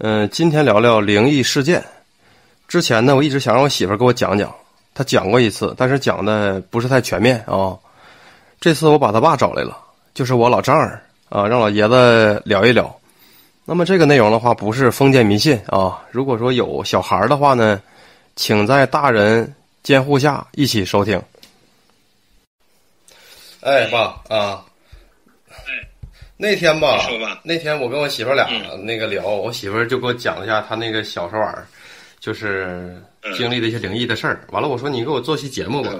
嗯，今天聊聊灵异事件。之前呢，我一直想让我媳妇儿给我讲讲，她讲过一次，但是讲的不是太全面啊。这次我把他爸找来了，就是我老丈人啊，让老爷子聊一聊。那么这个内容的话，不是封建迷信啊。如果说有小孩的话呢，请在大人监护下一起收听。哎，爸啊。那天吧，那天我跟我媳妇俩那个聊，我媳妇就给我讲了一下她那个小时候，就是经历的一些灵异的事儿。完了，我说你给我做期节目吧。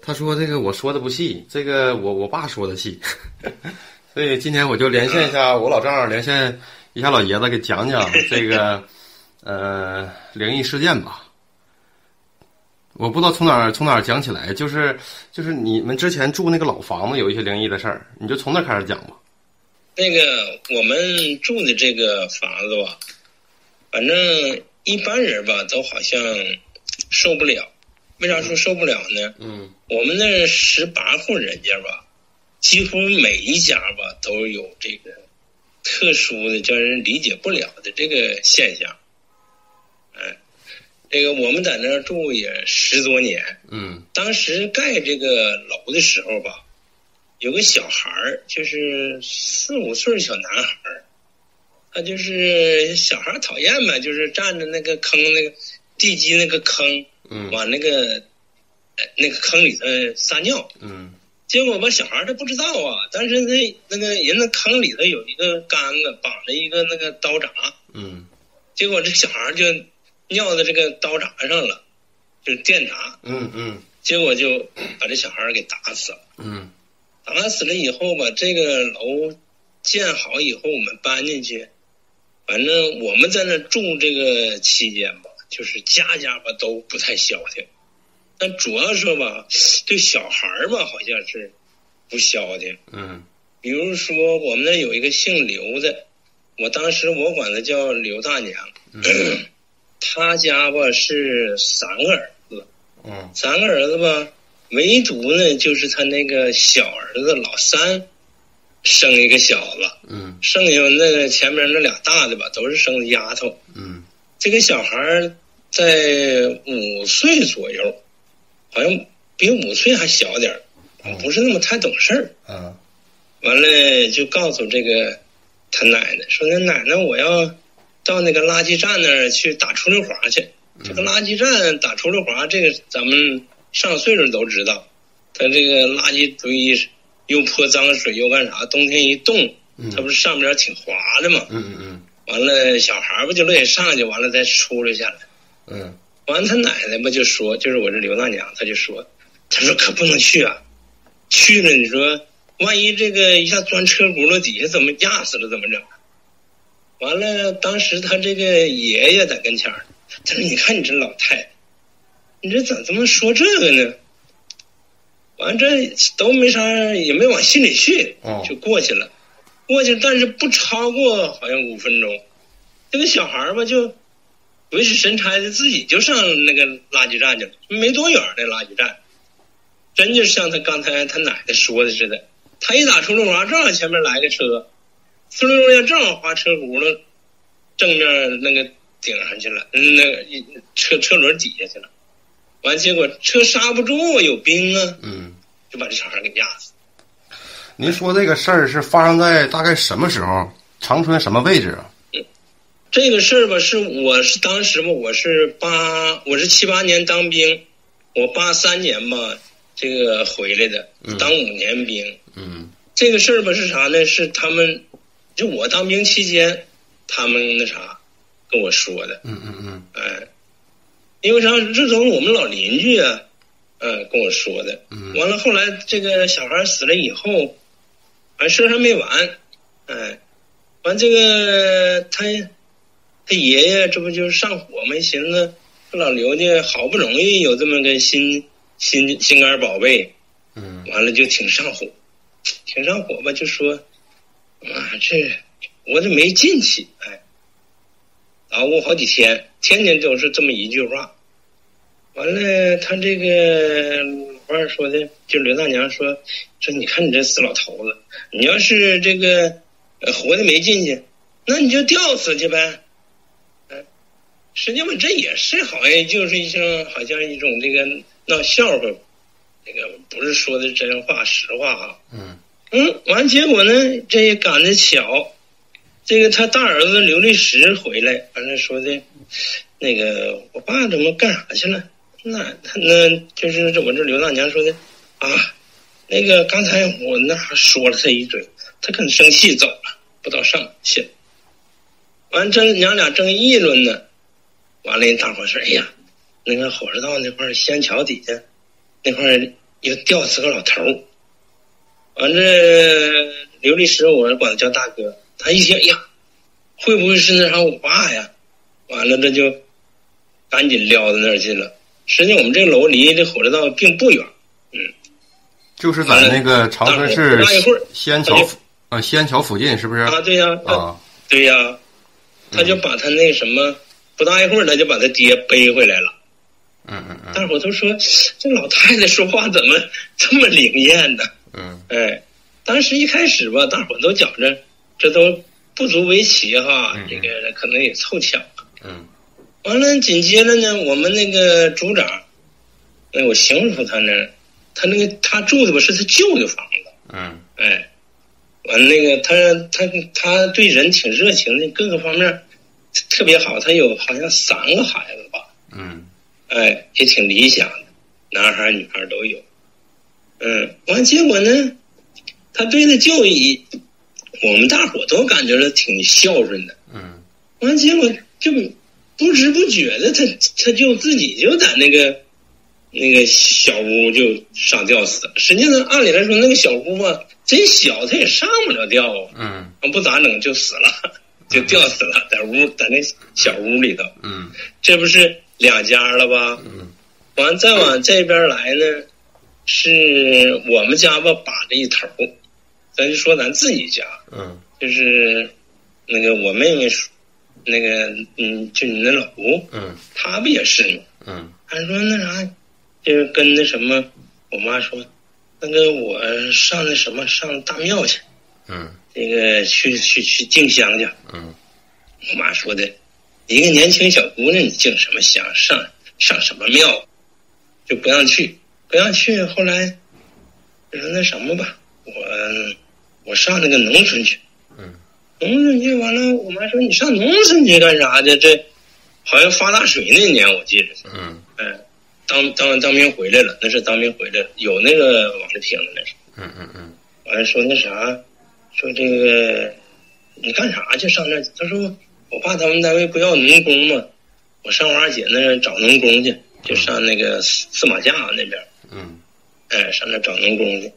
她说这个我说的不细，这个我我爸说的细。所以今天我就连线一下我老丈人，连线一下老爷子，给讲讲 这个呃灵异事件吧。我不知道从哪儿从哪儿讲起来，就是就是你们之前住那个老房子有一些灵异的事儿，你就从那开始讲吧。那个我们住的这个房子吧，反正一般人吧都好像受不了。为啥说受不了呢？嗯，我们那十八户人家吧，几乎每一家吧都有这个特殊的叫人理解不了的这个现象。哎，这个我们在那儿住也十多年。嗯，当时盖这个楼的时候吧。有个小孩儿，就是四五岁小男孩儿，他就是小孩儿讨厌嘛，就是站着那个坑那个地基那个坑，嗯，往那个那个坑里头撒尿，嗯，结果吧小孩儿他不知道啊，但是那那个人那坑里头有一个杆子绑着一个那个刀闸，嗯，结果这小孩儿就尿在这个刀闸上了，就是电闸，嗯嗯，结果就把这小孩儿给打死了，嗯。打死了以后吧，这个楼建好以后，我们搬进去。反正我们在那住这个期间吧，就是家家吧都不太消停。但主要说吧，对小孩儿吧，好像是不消停。嗯。比如说，我们那有一个姓刘的，我当时我管他叫刘大娘。嗯。他家吧是三个儿子。嗯。三个儿子吧。唯独呢，就是他那个小儿子老三生一个小子，嗯，剩下那个前面那俩大的吧，都是生的丫头，嗯，这个小孩在五岁左右，好像比五岁还小点儿，不是那么太懂事儿，嗯，完了就告诉这个他奶奶说：“那奶奶，我要到那个垃圾站那儿去打出溜滑去。这个垃圾站打出溜滑，这个咱们。”上岁数都知道，他这个垃圾堆又泼脏水又干啥？冬天一冻，他不是上边挺滑的吗？嗯嗯嗯。完了，小孩不就乐意上去，完了再出来下来。嗯。完了，他奶奶不就说，就是我这刘大娘，他就说，他说可不能去啊，去了你说万一这个一下钻车轱辘底下，怎么压死了怎么整？完了，当时他这个爷爷在跟前儿，他说：“你看你这老太太。”你这咋这么说这个呢？完这都没啥，也没往心里去，就过去了。过去，但是不超过好像五分钟，这个小孩吧就鬼使神差的自己就上那个垃圾站去了，没多远那垃圾站，真就像他刚才他奶奶说的似的，他一打出溜滑，正好前面来个车，嗖溜溜正好滑车轱辘正面那个顶上去了，嗯，那个车车轮底下去了。完，结果车刹不住，有冰啊，嗯，就把这小孩给压死。您说这个事儿是发生在大概什么时候？长春什么位置啊？嗯，这个事儿吧，是我是当时吧，我是八，我是七八年当兵，我八三年吧，这个回来的，当五年兵。嗯，这个事儿吧是啥呢？是他们，就我当兵期间，他们那啥跟我说的。嗯嗯嗯，哎。因为啥？这都是我们老邻居啊，嗯，跟我说的。完了，后来这个小孩死了以后，完事还没完，哎，完这个他他爷爷这不就是上火吗？寻思老刘家好不容易有这么个心心心肝宝贝，嗯，完了就挺上火，挺上火吧？就说啊，这我这没进去，哎，熬过好几天，天天都是这么一句话。完了，他这个老伴说的，就刘大娘说说，你看你这死老头子，你要是这个活的没进去，那你就吊死去呗。嗯实际上这也是好像就是一种好像一种这个闹笑话，那个不是说的真话实话啊。嗯嗯，完结果呢，这也赶得巧，这个他大儿子刘立石回来，完了说的，那个我爸怎么干啥去了？那他那就是我这刘大娘说的啊，那个刚才我那还说了他一嘴，他可能生气走了，不知道上哪去。完这娘俩正议论呢。完了，人大伙说：“哎呀，那个火车道那块仙桥底下那块又吊死个老头。”完这刘律师，我管他叫大哥。他一听，呀，会不会是那啥我爸呀？完了，这就赶紧撩到那儿去了。实际我们这个楼离这火车道并不远，嗯，就是在那个长春市西安桥附啊仙桥附近，是不是？啊，对呀，啊，对呀，他就把他那什么。不大一会儿，他就把他爹背回来了。嗯嗯嗯。大伙都说这老太太说话怎么这么灵验呢？嗯。哎，当时一开始吧，大伙都觉着这都不足为奇哈，这个可能也凑巧。嗯。完了，紧接着呢，我们那个组长，哎，我形容他那，他那个他住的吧是他舅的房子。嗯。哎，完那个他他他对人挺热情的，各个方面。特别好，他有好像三个孩子吧，嗯，哎，也挺理想的，男孩女孩都有，嗯，完结果呢，他对那教育，我们大伙都感觉到挺孝顺的，嗯，完结果就不知不觉的，他他就自己就在那个那个小屋就上吊死了。实际上，按理来说，那个小屋吧，真小，他也上不了吊啊，嗯，不咋整就死了。就吊死了，在屋，在那小屋里头。嗯，这不是两家了吧？嗯，完再往这边来呢，是我们家吧，把这一头。咱就说咱自己家。嗯，就是那个我妹妹，那个嗯，就你那老姑。嗯，她不也是吗？嗯，他说那啥，就是跟那什么，我妈说，那个我上那什么上大庙去。嗯。那个去去去敬香去。嗯，我妈说的，一个年轻小姑娘，你敬什么香？上上什么庙？就不让去，不让去。后来说那什么吧，我我上那个农村去。嗯，农村去完了，我妈说你上农村去干啥去？这好像发大水那年，我记得是。嗯，哎，当当当兵回来了，那是当兵回来了，有那个往这听的那是。嗯嗯嗯，完了说那啥。说这个，你干啥去上那？他说我爸他们单位不要农工嘛，我上我二姐那找农工去，就上那个司马家那边。嗯，哎，上那找农工去。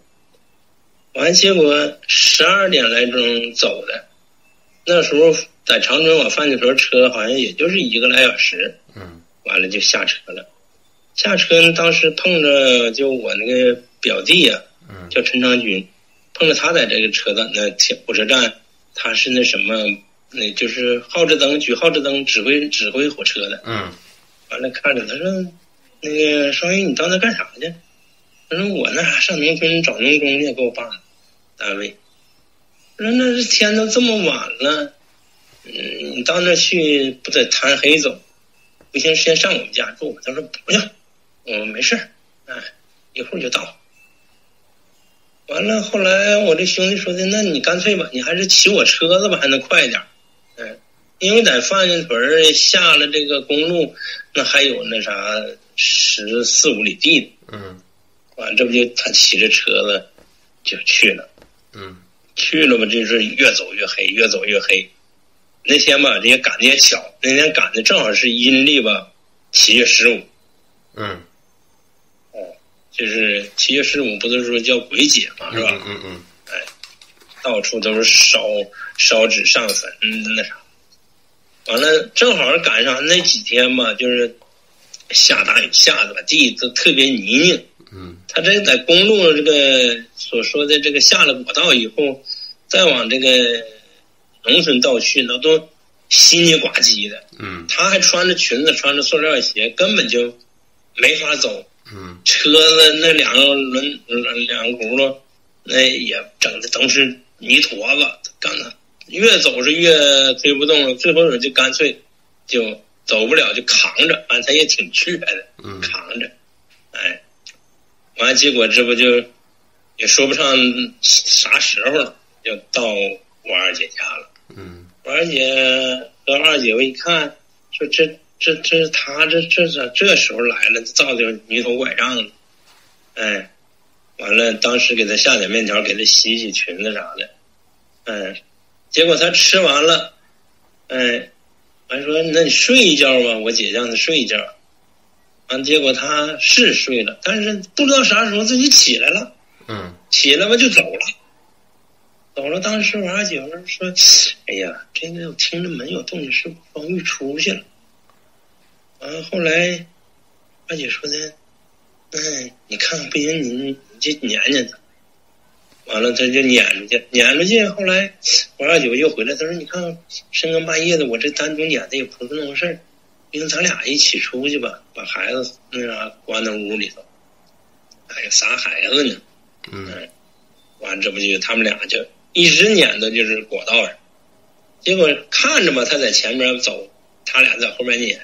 完，结果十二点来钟走的，那时候在长春往范家屯车好像也就是一个来小时。嗯，完了就下车了。下车当时碰着就我那个表弟呀，叫陈长军。碰着他在这个车站那火车站，他是那什么，那就是号着灯举号着灯指挥指挥火车的。嗯，完了看着他说：“那个双鱼，你到那干啥去？”他说：“我那上农村找农工去，给我爸单位。”说：“那这天都这么晚了，嗯，你到那去不得贪黑走？不行，先上我们家住。”他说：“不用，我没事儿哎，一会儿就到。”完了，后来我这兄弟说的，那你干脆吧，你还是骑我车子吧，还能快点儿嗯，因为在范家屯下了这个公路，那还有那啥十四五里地嗯，完这不就他骑着车子就去了。嗯，去了嘛，就是越走越黑，越走越黑。那天吧，这也赶的也巧，那天赶的正好是阴历吧，七月十五。嗯。哦就是七月十五，不是说叫鬼节嘛，是吧？嗯嗯嗯。哎，到处都是烧烧纸上坟，那啥。完了，正好赶上那几天嘛，就是下大雨，下的吧，地都特别泥泞。嗯。他这在公路这个所说的这个下了国道以后，再往这个农村道去，那都稀泥呱唧的。嗯。他还穿着裙子，穿着塑料鞋，根本就没法走。嗯，车子那两个轮两个轱辘，那也整的都是泥坨子，干的越走是越推不动了，最后就干脆就走不了就扛着，完他也挺倔的，扛着，哎，完了结果这不就也说不上啥时候了，就到我二姐家了。嗯，我二姐和二姐夫一看，说这这这他这这咋这时候来了，造就泥头拐杖的，哎，完了当时给他下点面条，给他洗洗裙子啥的，嗯，结果他吃完了，哎。完说，那你睡一觉吧，我姐让他睡一觉。完，结果他是睡了，但是不知道啥时候自己起来了。嗯。起来吧，就走了。走了，当时我二姐夫说：“哎呀，这个我听着门有动静，是方玉出去了。”完，后来二姐说的：“嗯，你看看，不行，你你就撵撵他。”完了，他就撵出去，撵出去。后来我二舅又回来，他说：“你看，深更半夜的，我这单独撵的也不是那么回事儿，为咱俩一起出去吧，把孩子那啥关在屋里头。哎呀，啥孩子呢？嗯，完这不就他们俩就一直撵着就是果道上，结果看着吧，他在前面走，他俩在后面撵。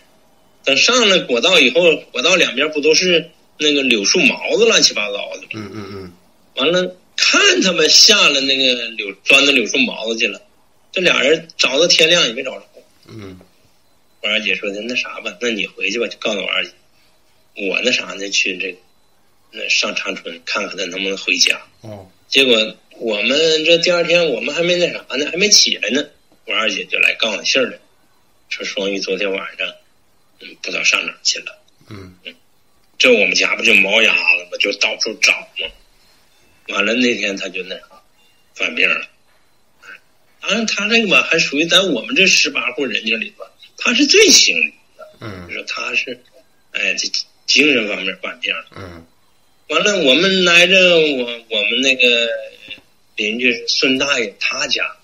等上了果道以后，果道两边不都是那个柳树毛子，乱七八糟的？嗯嗯嗯。完了。”看他们下了那个柳钻到柳树毛子去了，这俩人找到天亮也没找着。嗯，我二姐说的那啥吧，那你回去吧，就告诉我二姐，我那啥呢，去这那上长春看看他能不能回家。哦，结果我们这第二天我们还没那啥呢，还没起来呢，我二姐就来告我信儿了，说双玉昨天晚上嗯不知道上哪去了。嗯嗯，这我们家不就毛丫子吗？就到处找嘛。完了那天他就那啥，犯病了。当然他这个吧，还属于在我们这十八户人家里吧，他是最幸运的。嗯，就说他是，哎，这精神方面犯病了。嗯，完了我们挨着我我们那个邻居孙大爷他家，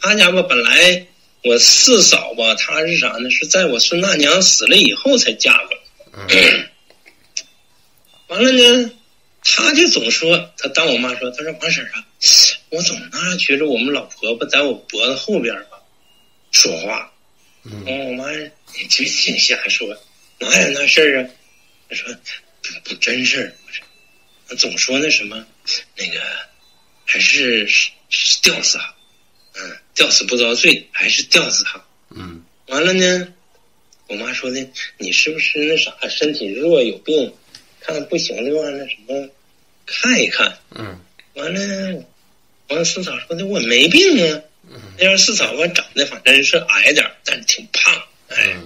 他家吧本来我四嫂吧，她是啥呢？是在我孙大娘死了以后才嫁过来。嗯，完了呢。他就总说，他当我妈说，他说王婶啊，我总那觉着我们老婆婆在我脖子后边吧说话。嗯，我妈你别净瞎说，哪有那事儿啊？她说不不真事儿，他总说那什么，那个还是吊死好，嗯，吊死不遭罪，还是吊死好。嗯，完了呢，我妈说的，你是不是那啥身体弱有病？看不行的话，那什么，看一看。嗯。完了，完了，四嫂说的我没病啊。嗯。那样四嫂子长得反正是矮点但是挺胖。哎。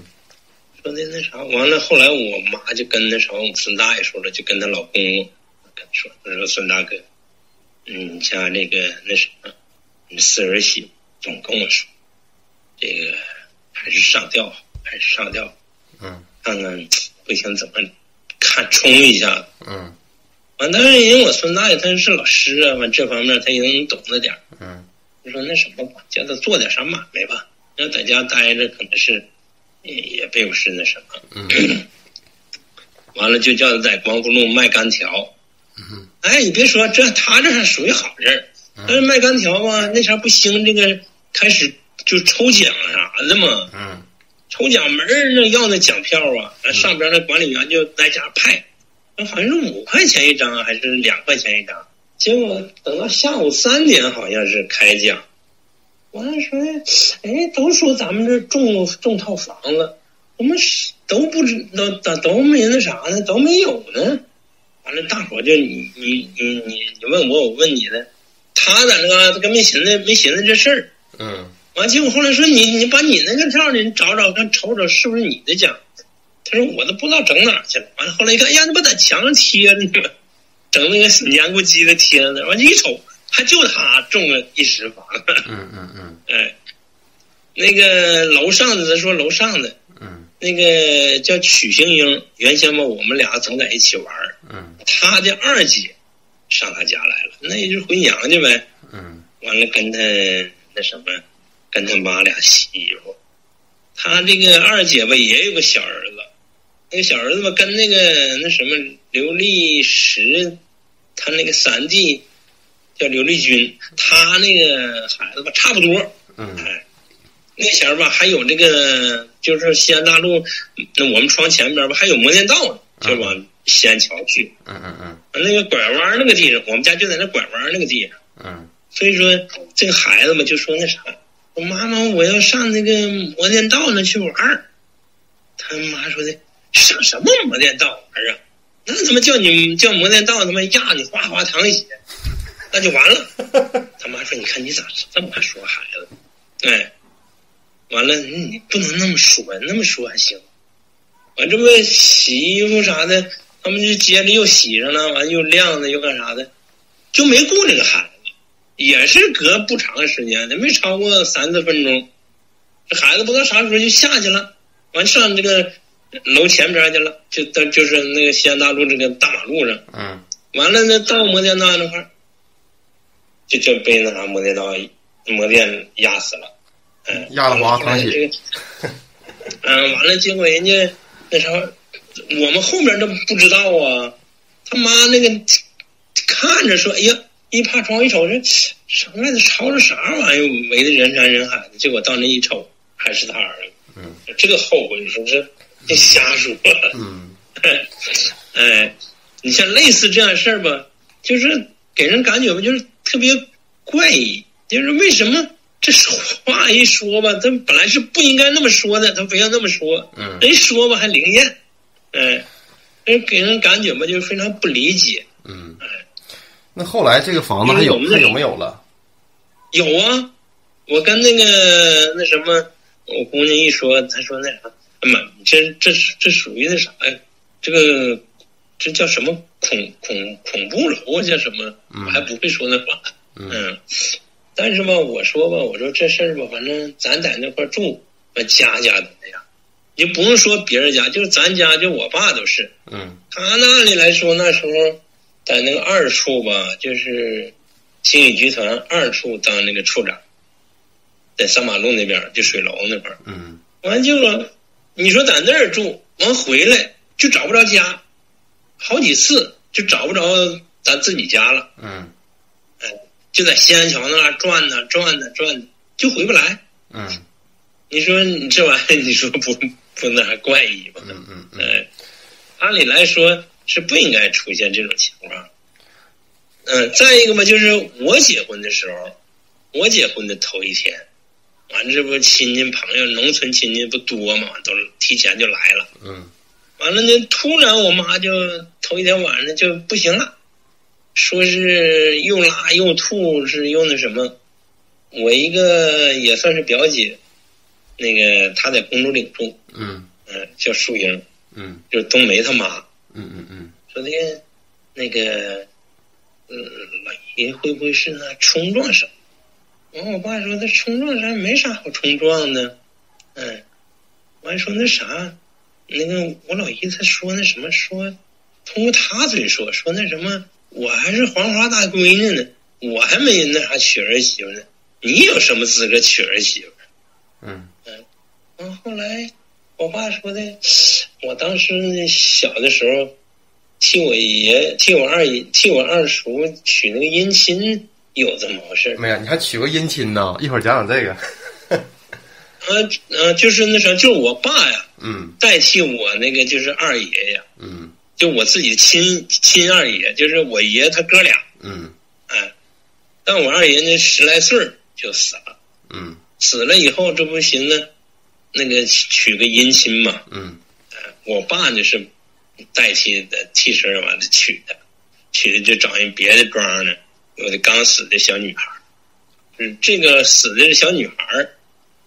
说的那啥，完了后来我妈就跟那啥我孙大爷说了，就跟她老公跟说，她说孙大哥，你，家那个那什么，你四儿媳总跟我说，这个还是上吊，还是上吊。嗯。看看不行怎么？看冲一下，嗯，完，但是因为我孙大爷他是老师啊，完这方面他也能懂得点嗯，就说那什么吧，叫他做点啥买卖吧，要在家待着可能是也也并不是那什么，嗯，完了就叫他在光复路卖干条，嗯，哎，你别说这他这还属于好事儿，但是卖干条吧，那前不兴这个开始就抽奖啥的嘛，嗯。抽奖没人那要那奖票啊，上边那管理员就在家派，那好像是五块钱一张还是两块钱一张。结果等到下午三点，好像是开奖。完了说，哎，都说咱们这种种套房子，我们都不知都都都没那啥呢，都没有呢。完了，大伙就你你你你你问我，我问你的，他在那嘎达跟没寻思没寻思这事儿。嗯。完，结果后来说你你把你那个票你找找看瞅瞅是不是你的奖？他说我都不知道整哪去了。完了后来一看，呀，那不在墙上贴着呢吗？整那个粘过鸡的贴在那。完一瞅，还就他中了一十房。嗯嗯嗯。哎，那个楼上的他说楼上的，嗯，那个叫曲星英，原先吧我们俩总在一起玩嗯。他的二姐上他家来了，那也就回娘家呗。嗯。完了跟他那什么。跟他妈俩媳妇，他这个二姐吧也有个小儿子，那个小儿子吧跟那个那什么刘立石，他那个三弟叫刘立军，他那个孩子吧差不多，嗯哎，那前儿吧还有那个，就是西安大路，那我们窗前边吧还有摩天道呢，就往西安桥去。嗯嗯嗯。那个拐弯那个地方，我们家就在那拐弯那个地方。嗯。所以说，这个孩子嘛就说那啥，我妈妈我要上那个摩天道那去玩儿。他妈说的上什么摩天道玩啊？那他妈叫你叫摩电道他妈压你花花淌血，那就完了。他妈说你看你咋这么说孩子？哎。完了，你不能那么说，那么说还行。完这不洗衣服啥的，他们就接着又洗上了，完又晾着又干啥的，就没顾这个孩子，也是隔不长时间的，没超过三四分钟，这孩子不知道啥时候就下去了，完上这个楼前边去了，就到就是那个西安大路这个大马路上。嗯。完了，那到摩天大那块儿，就就被那啥摩天大摩电压死了。嗯压了花淌血，嗯，完了，结果人家那啥，我们后面都不知道啊。他妈那个看着说，哎呀，一趴窗一瞅，这什么来着吵着啥玩意儿？围的人山人海的。结果到那一瞅，还是他儿子。嗯，这个后悔，你说这这瞎说。嗯，哎，你像类似这样事儿吧，就是给人感觉吧，就是特别怪异，就是为什么？这话一说吧，他本来是不应该那么说的，他非要那么说。嗯，人说吧还灵验，哎，人给人感觉吧就是非常不理解。嗯，哎，那后来这个房子还有还有没有了？有啊，我跟那个那什么，我姑娘一说，她说那啥，妈，这这这属于那啥呀？这个这叫什么恐恐恐怖楼啊叫什么？我还不会说那话。嗯。但是吧，我说吧，我说这事儿吧，反正咱在那块住，那家家都那样，你不用说别人家，就是咱家，就我爸都是。嗯。他那里来说，那时候在那个二处吧，就是经理集团二处当那个处长，在三马路那边，就水楼那块儿。嗯。完就说，你说在那儿住，完回来就找不着家，好几次就找不着咱自己家了。嗯。就在西安桥那转呢，转呢，转呢，就回不来。嗯，你说你这玩意儿，你说不不那还怪异吗？嗯嗯嗯。按理来说是不应该出现这种情况。嗯，再一个嘛，就是我结婚的时候，我结婚的头一天，完这不亲戚朋友，农村亲戚不多嘛，都提前就来了。嗯。完了呢，突然我妈就头一天晚上就不行了。说是又拉又吐，是又那什么？我一个也算是表姐，那个她在公主岭住，嗯嗯，叫树英，嗯，就是冬梅她妈，嗯嗯嗯，说那个那个，嗯，老爷会不会是那冲撞伤？完，我爸说那冲撞啥没啥好冲撞的，嗯，完说那啥，那个我老姨她说那什么说，通过她嘴说说那什么。我还是黄花大闺女呢，我还没那啥娶儿媳妇呢，你有什么资格娶儿媳妇？嗯嗯，完后来我爸说的，我当时小的时候替我爷、替我二姨、替我二叔娶那个姻亲，有这么回事没有，你还娶过姻亲呢？一会儿讲讲这个。啊啊，就是那啥，就是我爸呀，嗯，代替我那个就是二爷呀，嗯。就我自己亲亲二爷，就是我爷他哥俩。嗯。哎，但我二爷那十来岁就死了。嗯。死了以后，这不寻思那个娶个姻亲嘛。嗯。哎，我爸呢是代替的替身完了娶的，娶的就找人别的庄呢，有的刚死的小女孩嗯，这个死的小女孩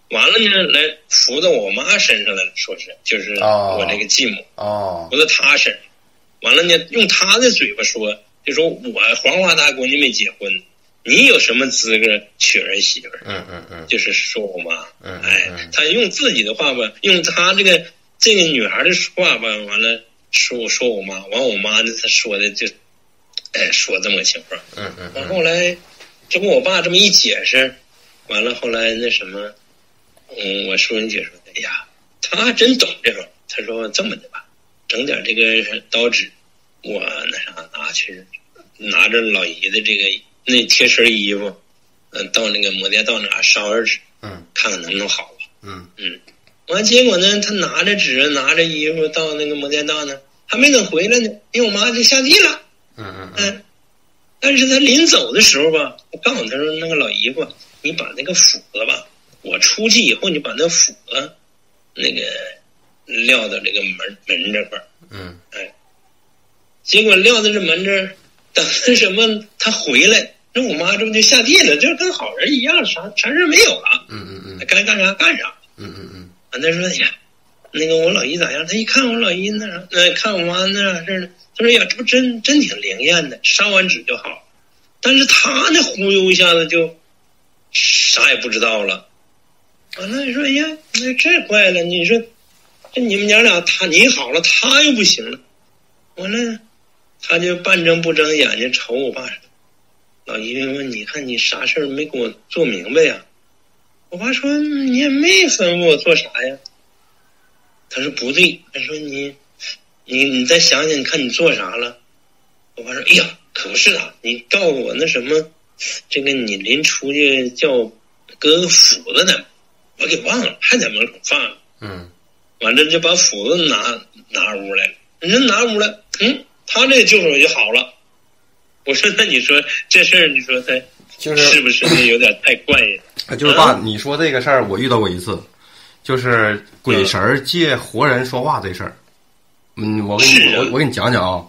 完了呢，来扶到我妈身上来了，说是就是我这个继母。哦。扶到她身上。完了呢，用她的嘴巴说，就说我黄花大闺女没结婚，你有什么资格娶儿媳妇？嗯嗯嗯，就是说我妈。嗯，哎，她用自己的话吧，用她这个这个女孩的话吧，完了说说我妈，完我妈呢，她说的就，哎，说这么个情况。嗯嗯。完后来，这不我爸这么一解释，完了后来那什么，嗯，我叔人姐说，哎呀，他真懂这个。他说这么的吧。整点这个刀纸，我那啥拿去，拿着老姨的这个那贴身衣服，嗯，到那个摩天道那烧点纸，嗯，看看能不能好。嗯嗯，完结果呢，他拿着纸，拿着衣服到那个摩天道呢，还没等回来呢，因为我妈就下地了。嗯嗯嗯，但是他临走的时候吧，我告诉他说：“那个老姨夫，你把那个斧子吧，我出去以后，你把那斧子那个撂到这个门门这块儿。”嗯，哎，结果撂在这门这儿，等那什么他回来，那我妈这不就下地了，就跟好人一样，啥啥事没有了。嗯嗯嗯，该干啥干啥。嗯嗯嗯，完他说：“哎呀，那个我老姨咋样？”他一看我老姨那啥，那看我妈那啥事呢。他说：“呀，这不真真挺灵验的，烧完纸就好。但是他那忽悠一下子就啥也不知道了。完了，你说：哎呀，那这怪了。你说这你们娘俩，他你好了，他又不行了。完了，他就半睁不睁眼睛瞅我爸：老姨问，你看你啥事儿没给我做明白呀？我爸说：你也没吩咐我做啥呀。他说不对，他说你。”你你再想想，你看你做啥了？我爸说：“哎呀，可不是啊！你告诉我那什么，这个你临出去叫搁个斧子呢，我给忘了，还在门口放着。嗯，完了就把斧子拿拿屋来了。你说拿屋来，嗯，他这就手就好了。我说那你说这事儿，你说他就是是不是有点太怪了？就是爸，你说这个事儿，我遇到过一次，就是鬼神借活人说话这事儿。嗯，我给你我我给你讲讲啊。